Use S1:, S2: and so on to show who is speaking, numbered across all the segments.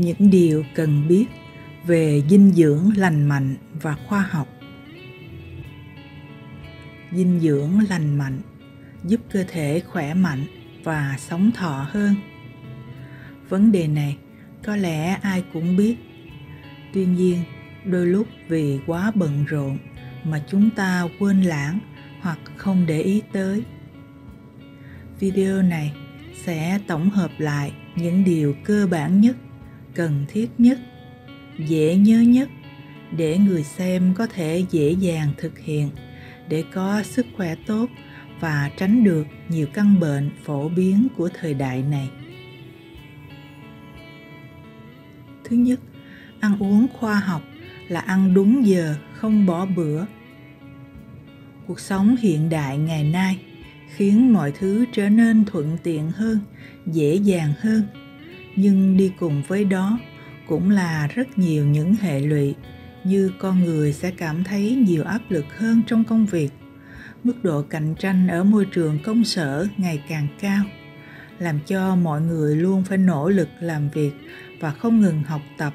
S1: những điều cần biết về dinh dưỡng lành mạnh và khoa học. Dinh dưỡng lành mạnh giúp cơ thể khỏe mạnh và sống thọ hơn. Vấn đề này có lẽ ai cũng biết. Tuy nhiên, đôi lúc vì quá bận rộn mà chúng ta quên lãng hoặc không để ý tới. Video này sẽ tổng hợp lại những điều cơ bản nhất cần thiết nhất, dễ nhớ nhất để người xem có thể dễ dàng thực hiện, để có sức khỏe tốt và tránh được nhiều căn bệnh phổ biến của thời đại này. Thứ nhất, ăn uống khoa học là ăn đúng giờ, không bỏ bữa. Cuộc sống hiện đại ngày nay khiến mọi thứ trở nên thuận tiện hơn, dễ dàng hơn nhưng đi cùng với đó cũng là rất nhiều những hệ lụy, như con người sẽ cảm thấy nhiều áp lực hơn trong công việc. Mức độ cạnh tranh ở môi trường công sở ngày càng cao, làm cho mọi người luôn phải nỗ lực làm việc và không ngừng học tập,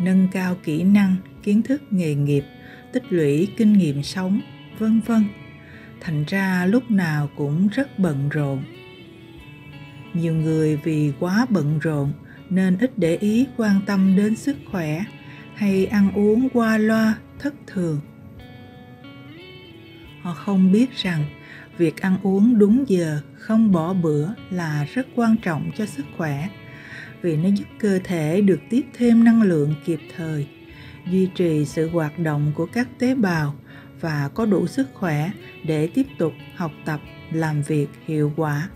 S1: nâng cao kỹ năng, kiến thức nghề nghiệp, tích lũy kinh nghiệm sống, vân vân. Thành ra lúc nào cũng rất bận rộn nhiều người vì quá bận rộn nên ít để ý quan tâm đến sức khỏe hay ăn uống qua loa thất thường. Họ không biết rằng việc ăn uống đúng giờ, không bỏ bữa là rất quan trọng cho sức khỏe vì nó giúp cơ thể được tiếp thêm năng lượng kịp thời, duy trì sự hoạt động của các tế bào và có đủ sức khỏe để tiếp tục học tập, làm việc hiệu quả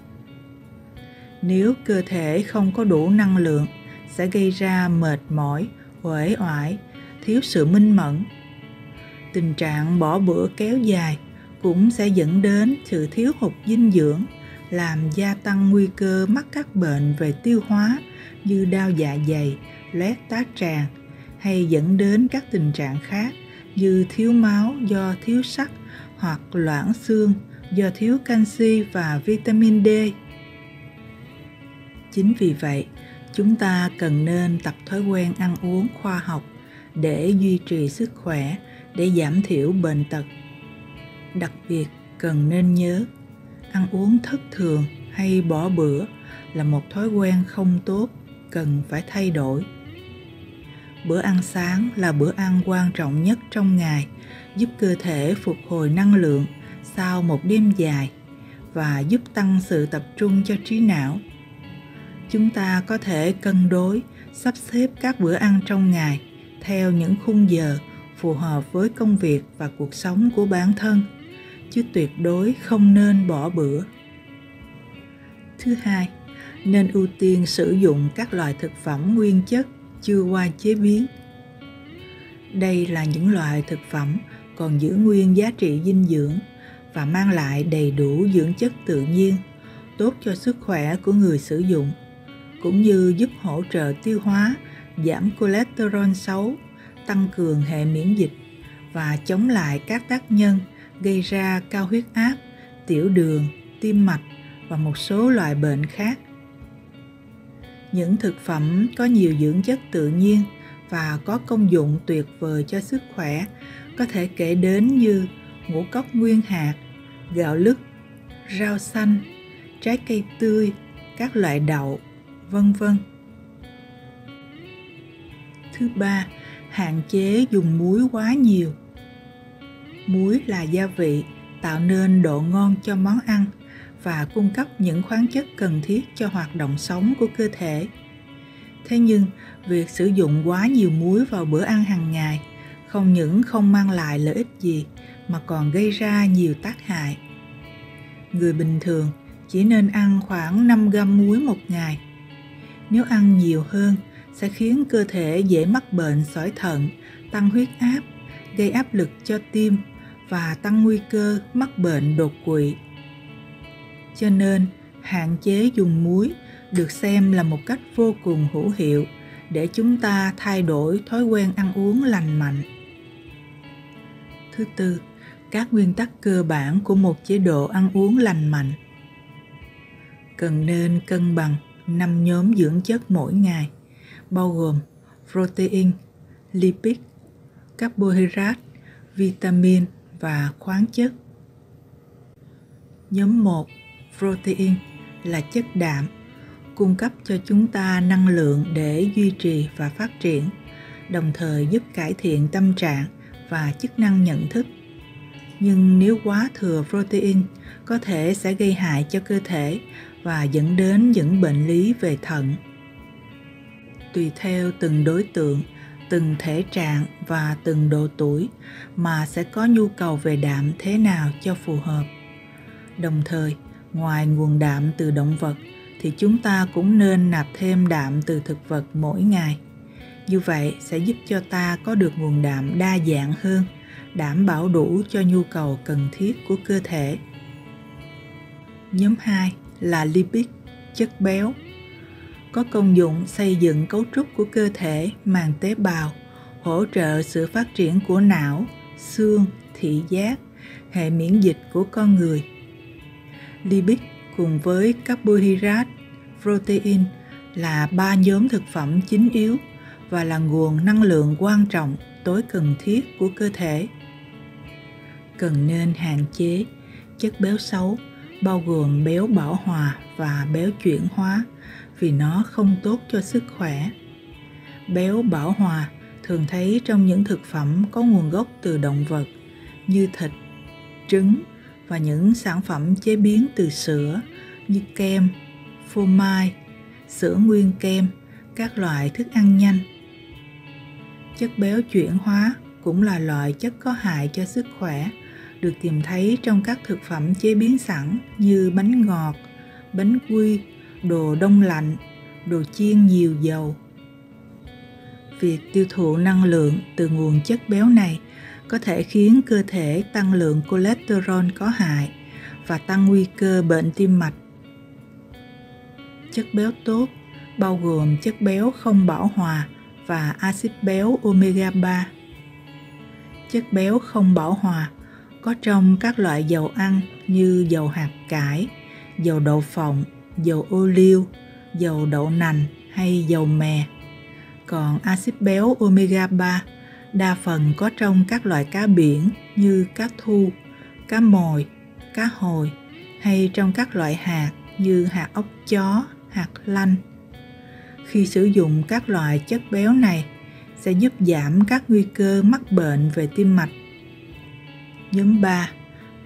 S1: nếu cơ thể không có đủ năng lượng, sẽ gây ra mệt mỏi, uể oải, thiếu sự minh mẫn tình trạng bỏ bữa kéo dài cũng sẽ dẫn đến sự thiếu hụt dinh dưỡng, làm gia tăng nguy cơ mắc các bệnh về tiêu hóa như đau dạ dày, loét tá tràng, hay dẫn đến các tình trạng khác như thiếu máu do thiếu sắt hoặc loãng xương, do thiếu canxi và vitamin D. Chính vì vậy, chúng ta cần nên tập thói quen ăn uống khoa học để duy trì sức khỏe, để giảm thiểu bệnh tật. Đặc biệt cần nên nhớ, ăn uống thất thường hay bỏ bữa là một thói quen không tốt, cần phải thay đổi bữa ăn sáng là bữa ăn quan trọng nhất trong ngày giúp cơ thể phục hồi năng lượng sau một đêm dài và giúp tăng sự tập trung cho trí não chúng ta có thể cân đối sắp xếp các bữa ăn trong ngày theo những khung giờ phù hợp với công việc và cuộc sống của bản thân chứ tuyệt đối không nên bỏ bữa thứ hai nên ưu tiên sử dụng các loại thực phẩm nguyên chất chưa qua chế biến. Đây là những loại thực phẩm còn giữ nguyên giá trị dinh dưỡng và mang lại đầy đủ dưỡng chất tự nhiên, tốt cho sức khỏe của người sử dụng, cũng như giúp hỗ trợ tiêu hóa, giảm cholesterol xấu, tăng cường hệ miễn dịch và chống lại các tác nhân gây ra cao huyết áp, tiểu đường, tim mạch và một số loại bệnh khác. Những thực phẩm có nhiều dưỡng chất tự nhiên và có công dụng tuyệt vời cho sức khỏe có thể kể đến như ngũ cốc nguyên hạt, gạo lứt, rau xanh, trái cây tươi, các loại đậu, vân vân. Thứ ba, hạn chế dùng muối quá nhiều. Muối là gia vị tạo nên độ ngon cho món ăn và cung cấp những khoáng chất cần thiết cho hoạt động sống của cơ thể. Thế nhưng, việc sử dụng quá nhiều muối vào bữa ăn hàng ngày không những không mang lại lợi ích gì mà còn gây ra nhiều tác hại. Người bình thường chỉ nên ăn khoảng 5 gram muối một ngày. Nếu ăn nhiều hơn sẽ khiến cơ thể dễ mắc bệnh sỏi thận, tăng huyết áp, gây áp lực cho tim và tăng nguy cơ mắc bệnh đột quỵ. Cho nên hạn chế dùng muối được xem là một cách vô cùng hữu hiệu để chúng ta thay đổi thói quen ăn uống lành mạnh. Thứ tư các nguyên tắc cơ bản của một chế độ ăn uống lành mạnh. Cần nên cân bằng năm nhóm dưỡng chất mỗi ngày bao gồm protein, lipid, carbohydrate, vitamin và khoáng chất. Nhóm 1. Protein là chất đạm cung cấp cho chúng ta năng lượng để duy trì và phát triển, đồng thời giúp cải thiện tâm trạng và chức năng nhận thức. Nhưng nếu quá thừa protein có thể sẽ gây hại cho cơ thể và dẫn đến những bệnh lý về thận. Tùy theo từng đối tượng, từng thể trạng và từng độ tuổi mà sẽ có nhu cầu về đạm thế nào cho phù hợp. Đồng thời, ngoài nguồn đạm từ động vật thì chúng ta cũng nên nạp thêm đạm từ thực vật mỗi ngày. Như vậy sẽ giúp cho ta có được nguồn đạm đa dạng hơn, đảm bảo đủ cho nhu cầu cần thiết của cơ thể. Nhóm 2 là lipid, chất béo. Có công dụng xây dựng cấu trúc của cơ thể, màng tế bào, hỗ trợ sự phát triển của não, xương, thị giác, hệ miễn dịch của con người. Lipid cùng với carbohydrate, protein là ba nhóm thực phẩm chính yếu và là nguồn năng lượng quan trọng tối cần thiết của cơ thể. Cần nên hạn chế chất béo xấu bao gồm béo bảo hòa và béo chuyển hóa vì nó không tốt cho sức khỏe. Béo bảo hòa thường thấy trong những thực phẩm có nguồn gốc từ động vật như thịt, trứng và những sản phẩm chế biến từ sữa như kem, phô mai, sữa nguyên kem, các loại thức ăn nhanh. Chất béo chuyển hóa cũng là loại chất có hại cho sức khỏe, được tìm thấy trong các thực phẩm chế biến sẵn như bánh ngọt, bánh quy, đồ đông lạnh, đồ chiên nhiều dầu. Việc tiêu thụ năng lượng từ nguồn chất béo này có thể khiến cơ thể tăng lượng cholesterol có hại và tăng nguy cơ bệnh tim mạch. Chất béo tốt bao gồm chất béo không bão hòa và axit béo omega 3. Chất béo không bão hòa có trong các loại dầu ăn như dầu hạt cải, dầu đậu phộng, dầu ô liu, dầu đậu nành hay dầu mè. Còn axit béo omega 3 đa phần có trong các loại cá biển như cá thu, cá mồi, cá hồi hay trong các loại hạt như hạt ốc chó, hạt lanh. Khi sử dụng các loại chất béo này sẽ giúp giảm các nguy cơ mắc bệnh về tim mạch. Nhóm 3.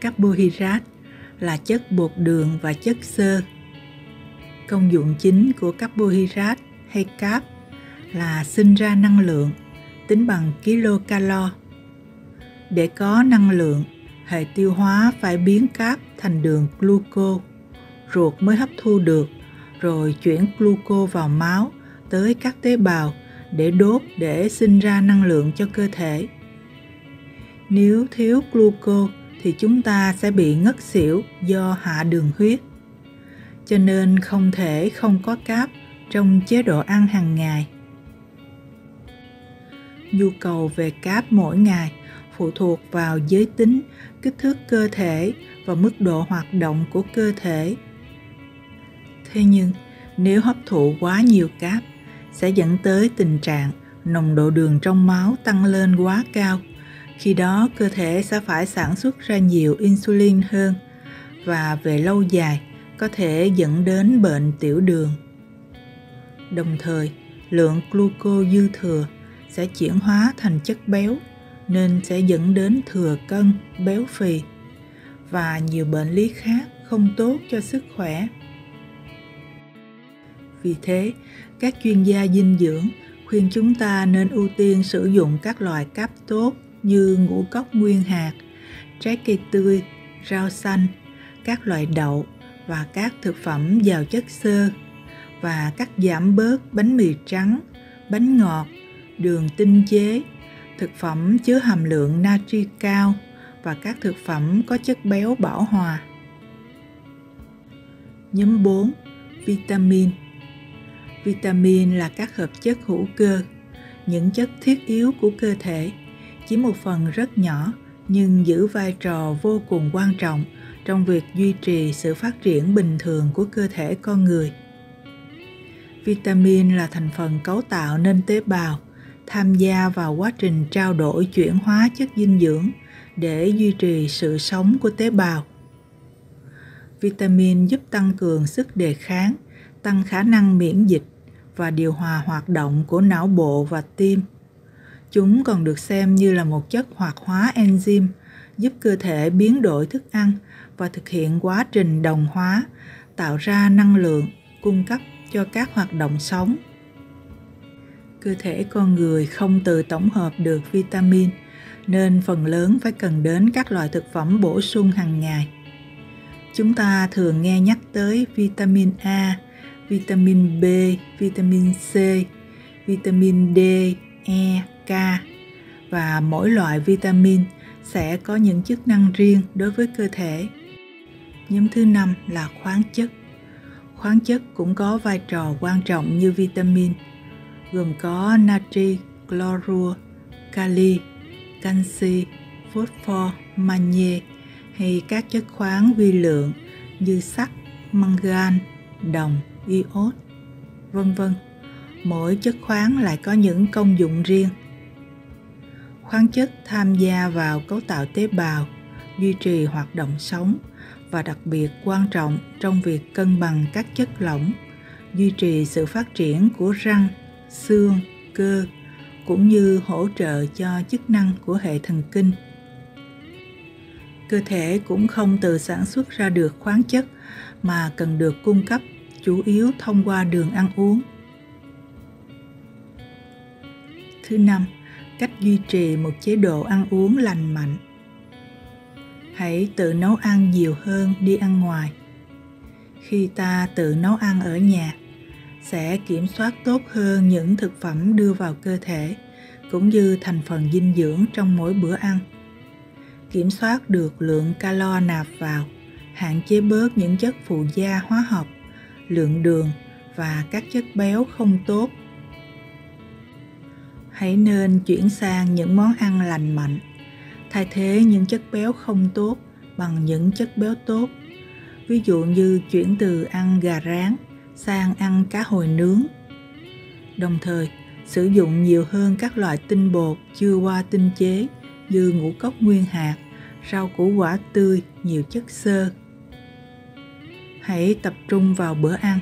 S1: Carbohydrate là chất bột đường và chất xơ. Công dụng chính của carbohydrate hay carb là sinh ra năng lượng tính bằng kilocalo. Để có năng lượng, hệ tiêu hóa phải biến carb thành đường gluco, ruột mới hấp thu được, rồi chuyển gluco vào máu tới các tế bào để đốt để sinh ra năng lượng cho cơ thể. Nếu thiếu gluco thì chúng ta sẽ bị ngất xỉu do hạ đường huyết. Cho nên không thể không có cáp trong chế độ ăn hàng ngày nhu cầu về cáp mỗi ngày phụ thuộc vào giới tính, kích thước cơ thể và mức độ hoạt động của cơ thể. Thế nhưng, nếu hấp thụ quá nhiều cáp sẽ dẫn tới tình trạng nồng độ đường trong máu tăng lên quá cao. Khi đó cơ thể sẽ phải sản xuất ra nhiều insulin hơn và về lâu dài có thể dẫn đến bệnh tiểu đường. Đồng thời, lượng gluco dư thừa sẽ chuyển hóa thành chất béo nên sẽ dẫn đến thừa cân, béo phì và nhiều bệnh lý khác không tốt cho sức khỏe. Vì thế, các chuyên gia dinh dưỡng khuyên chúng ta nên ưu tiên sử dụng các loại cáp tốt như ngũ cốc nguyên hạt, trái cây tươi, rau xanh, các loại đậu và các thực phẩm giàu chất xơ và cắt giảm bớt bánh mì trắng, bánh ngọt đường tinh chế, thực phẩm chứa hàm lượng natri cao và các thực phẩm có chất béo bảo hòa. Nhóm 4. Vitamin Vitamin là các hợp chất hữu cơ, những chất thiết yếu của cơ thể, chỉ một phần rất nhỏ nhưng giữ vai trò vô cùng quan trọng trong việc duy trì sự phát triển bình thường của cơ thể con người. Vitamin là thành phần cấu tạo nên tế bào, tham gia vào quá trình trao đổi chuyển hóa chất dinh dưỡng để duy trì sự sống của tế bào. Vitamin giúp tăng cường sức đề kháng, tăng khả năng miễn dịch và điều hòa hoạt động của não bộ và tim. Chúng còn được xem như là một chất hoạt hóa enzyme giúp cơ thể biến đổi thức ăn và thực hiện quá trình đồng hóa, tạo ra năng lượng cung cấp cho các hoạt động sống. Cơ thể con người không tự tổng hợp được vitamin nên phần lớn phải cần đến các loại thực phẩm bổ sung hàng ngày. Chúng ta thường nghe nhắc tới vitamin A, vitamin B, vitamin C, vitamin D, E, K và mỗi loại vitamin sẽ có những chức năng riêng đối với cơ thể. Nhóm thứ năm là khoáng chất. Khoáng chất cũng có vai trò quan trọng như vitamin, gồm có natri, chlorua, kali, canxi, phosphor, magie hay các chất khoáng vi lượng như sắt, mangan, đồng, iốt, vân vân. Mỗi chất khoáng lại có những công dụng riêng. Khoáng chất tham gia vào cấu tạo tế bào, duy trì hoạt động sống và đặc biệt quan trọng trong việc cân bằng các chất lỏng, duy trì sự phát triển của răng, xương, cơ cũng như hỗ trợ cho chức năng của hệ thần kinh. Cơ thể cũng không tự sản xuất ra được khoáng chất mà cần được cung cấp chủ yếu thông qua đường ăn uống. Thứ năm, cách duy trì một chế độ ăn uống lành mạnh. Hãy tự nấu ăn nhiều hơn đi ăn ngoài. Khi ta tự nấu ăn ở nhà, sẽ kiểm soát tốt hơn những thực phẩm đưa vào cơ thể cũng như thành phần dinh dưỡng trong mỗi bữa ăn. Kiểm soát được lượng calo nạp vào, hạn chế bớt những chất phụ gia hóa học lượng đường và các chất béo không tốt. Hãy nên chuyển sang những món ăn lành mạnh, thay thế những chất béo không tốt bằng những chất béo tốt. Ví dụ như chuyển từ ăn gà rán sang ăn cá hồi nướng. Đồng thời, sử dụng nhiều hơn các loại tinh bột chưa qua tinh chế như ngũ cốc nguyên hạt, rau củ quả tươi, nhiều chất xơ, hãy tập trung vào bữa ăn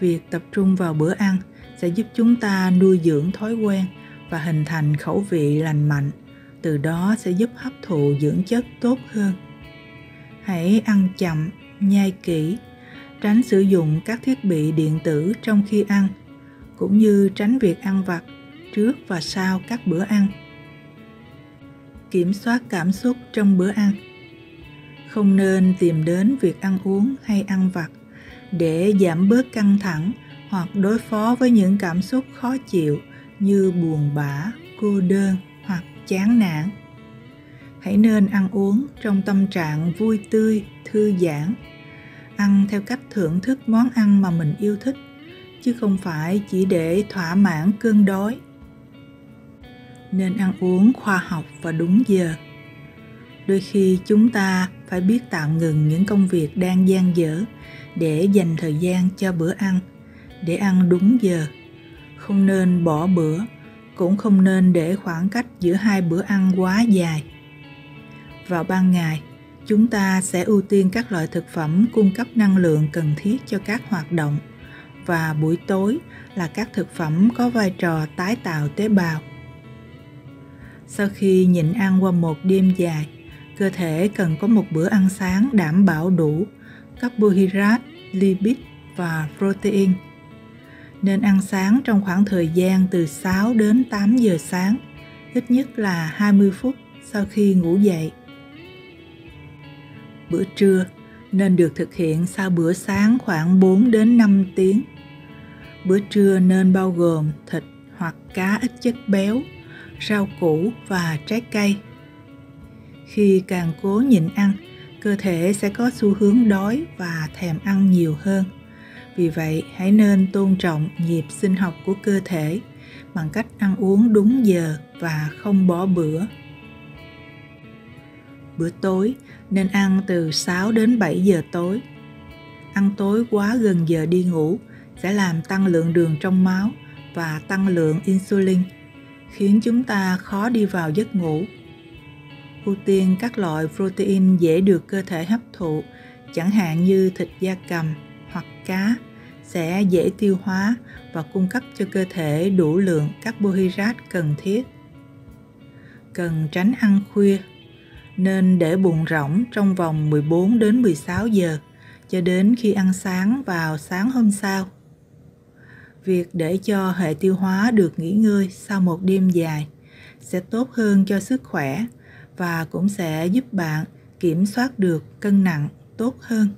S1: việc tập trung vào bữa ăn sẽ giúp chúng ta nuôi dưỡng thói quen và hình thành khẩu vị lành mạnh. Từ đó sẽ giúp hấp thụ dưỡng chất tốt hơn. Hãy ăn chậm, nhai kỹ, tránh sử dụng các thiết bị điện tử trong khi ăn, cũng như tránh việc ăn vặt trước và sau các bữa ăn. Kiểm soát cảm xúc trong bữa ăn. Không nên tìm đến việc ăn uống hay ăn vặt để giảm bớt căng thẳng hoặc đối phó với những cảm xúc khó chịu như buồn bã, cô đơn hoặc chán nản. Hãy nên ăn uống trong tâm trạng vui tươi, thư giãn. Ăn theo cách thưởng thức món ăn mà mình yêu thích, chứ không phải chỉ để thỏa mãn cơn đói. Nên ăn uống khoa học và đúng giờ. Đôi khi chúng ta phải biết tạm ngừng những công việc đang gian dở để dành thời gian cho bữa ăn, để ăn đúng giờ không nên bỏ bữa cũng không nên để khoảng cách giữa hai bữa ăn quá dài vào ban ngày chúng ta sẽ ưu tiên các loại thực phẩm cung cấp năng lượng cần thiết cho các hoạt động và buổi tối là các thực phẩm có vai trò tái tạo tế bào sau khi nhịn ăn qua một đêm dài cơ thể cần có một bữa ăn sáng đảm bảo đủ carbohydrate, lipid và protein. Nên ăn sáng trong khoảng thời gian từ 6 đến 8 giờ sáng, ít nhất là 20 phút sau khi ngủ dậy. Bữa trưa nên được thực hiện sau bữa sáng khoảng 4 đến 5 tiếng. Bữa trưa nên bao gồm thịt hoặc cá ít chất béo, rau củ và trái cây khi càng cố nhịn ăn cơ thể sẽ có xu hướng đói và thèm ăn nhiều hơn vì vậy hãy nên tôn trọng nhịp sinh học của cơ thể bằng cách ăn uống đúng giờ và không bỏ bữa bữa tối nên ăn từ 6 đến 7 giờ tối. Ăn tối quá gần giờ đi ngủ sẽ làm tăng lượng đường trong máu và tăng lượng insulin, khiến chúng ta khó đi vào giấc ngủ. Ưu tiên các loại protein dễ được cơ thể hấp thụ, chẳng hạn như thịt da cầm cá, sẽ dễ tiêu hóa và cung cấp cho cơ thể đủ lượng carbohydrate cần thiết. Cần tránh ăn khuya, nên để bụng rỗng trong vòng 14 đến 16 giờ cho đến khi ăn sáng vào sáng hôm sau. Việc để cho hệ tiêu hóa được nghỉ ngơi sau một đêm dài sẽ tốt hơn cho sức khỏe và cũng sẽ giúp bạn kiểm soát được cân nặng tốt hơn.